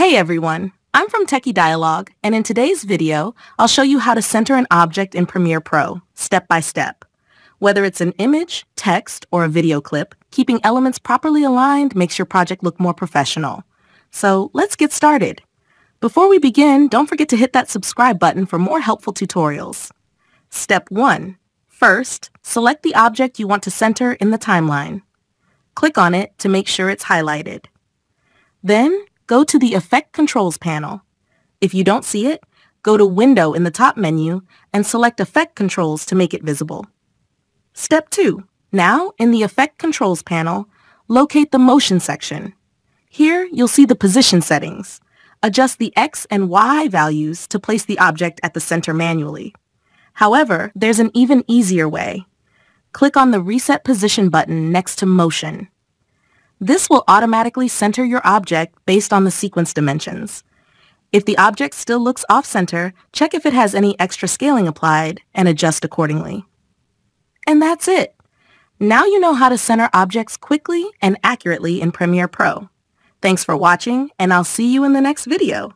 Hey everyone, I'm from Techie Dialogue, and in today's video, I'll show you how to center an object in Premiere Pro, step by step. Whether it's an image, text, or a video clip, keeping elements properly aligned makes your project look more professional. So let's get started. Before we begin, don't forget to hit that subscribe button for more helpful tutorials. Step 1. First, select the object you want to center in the timeline. Click on it to make sure it's highlighted. Then, go to the Effect Controls panel. If you don't see it, go to Window in the top menu and select Effect Controls to make it visible. Step 2. Now, in the Effect Controls panel, locate the Motion section. Here, you'll see the position settings. Adjust the X and Y values to place the object at the center manually. However, there's an even easier way. Click on the Reset Position button next to Motion. This will automatically center your object based on the sequence dimensions. If the object still looks off-center, check if it has any extra scaling applied and adjust accordingly. And that's it. Now you know how to center objects quickly and accurately in Premiere Pro. Thanks for watching, and I'll see you in the next video.